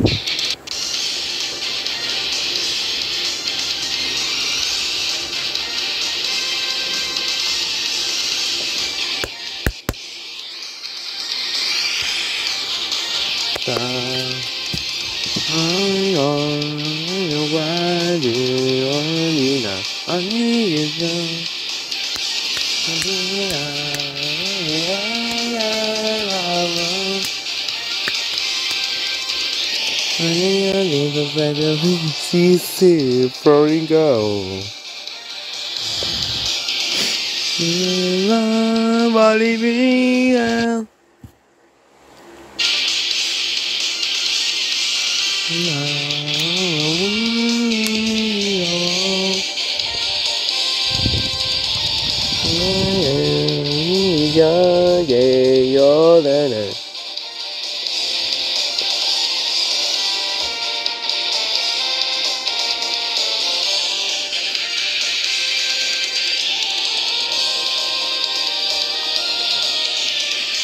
짠. 아영영와지 어니나 아니겠죠 아니야 flowing go. Love Olivia. Yeah, yeah,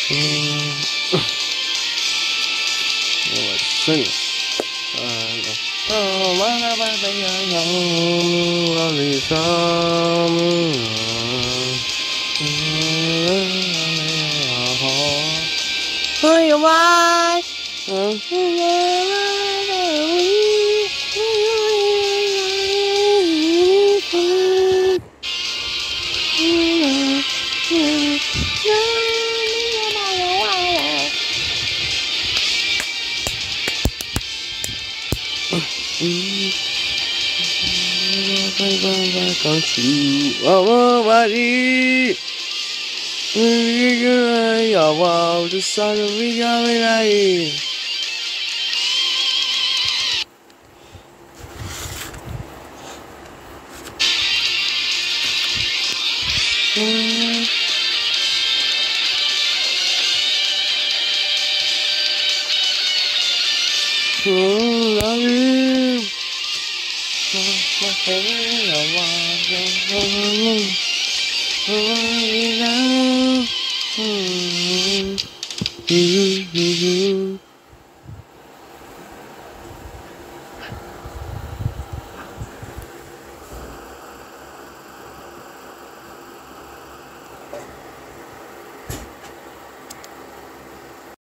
you're. Oh, why. Oh, you why? Oh, buddy. Your wow, the sun of coming out. Oh, love you. You